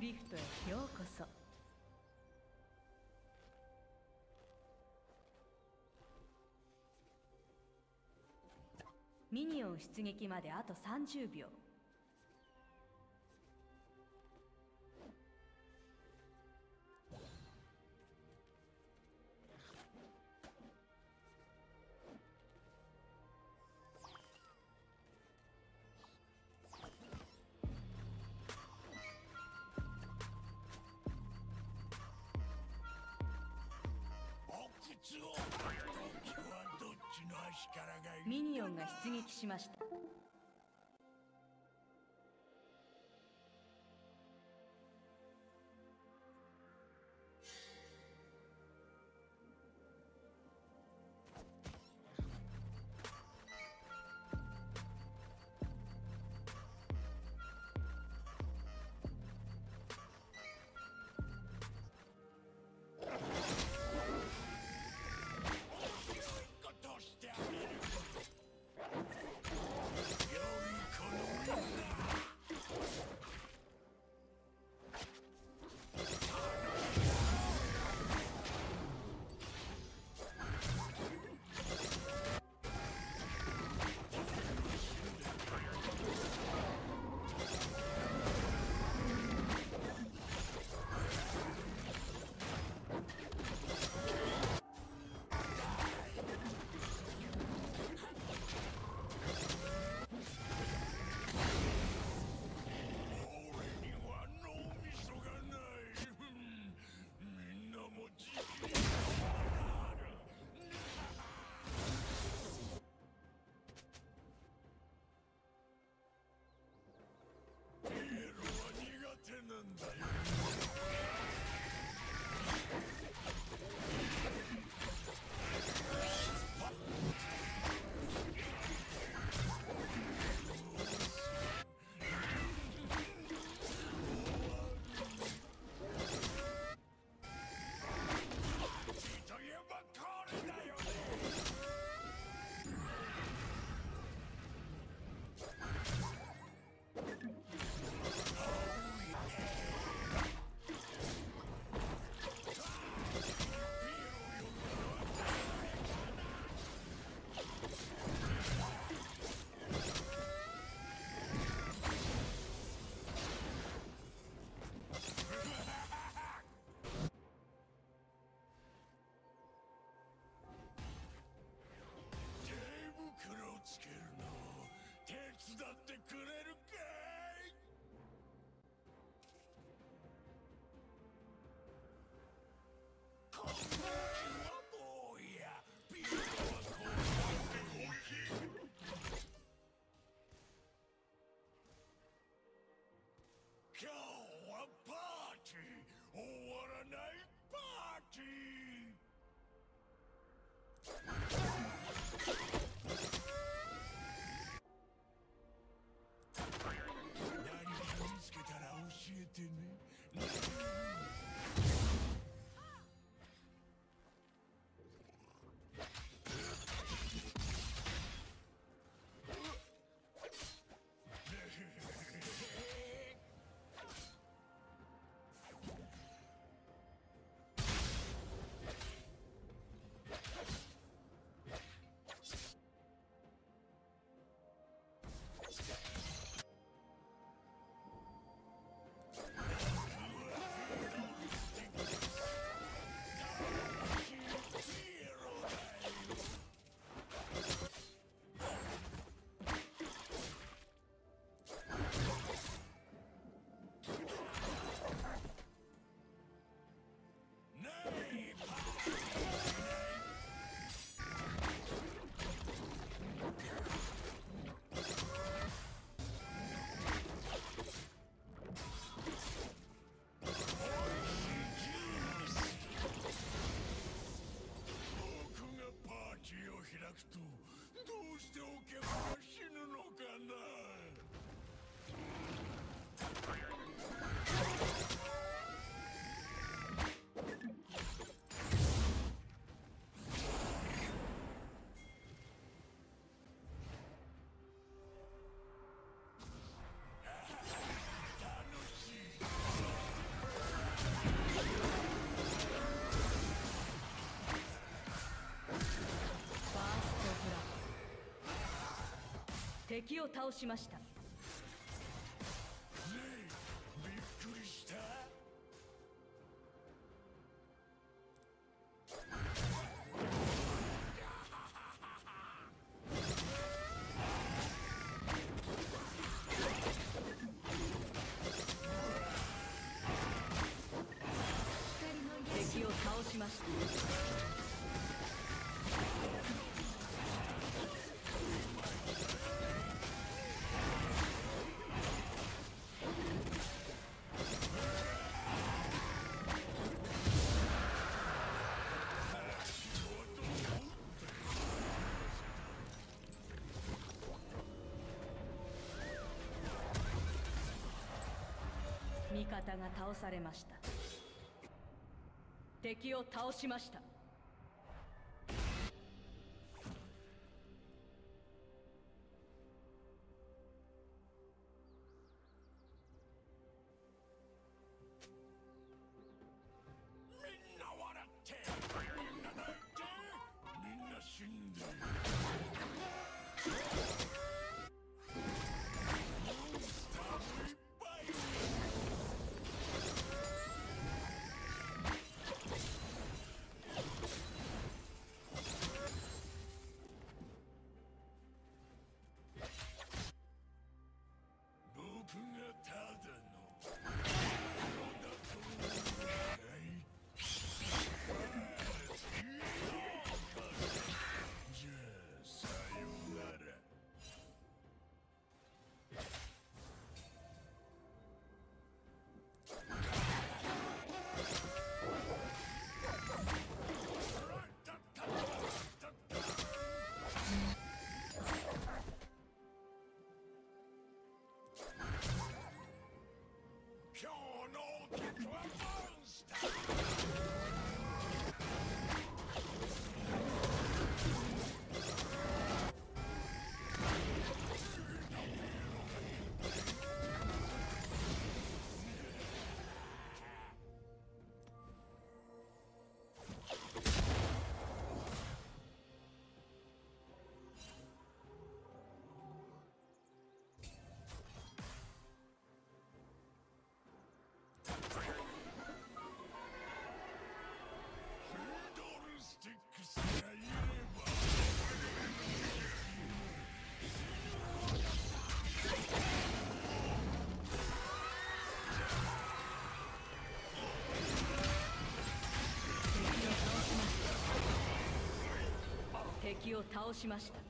リフトへようこそ。ミニオン出撃まであと30秒。ミニオンが出撃しました。敵を倒しました。ねえびっくりしたしました。味方が倒されました。敵を倒しました。敵を倒しました。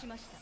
しました。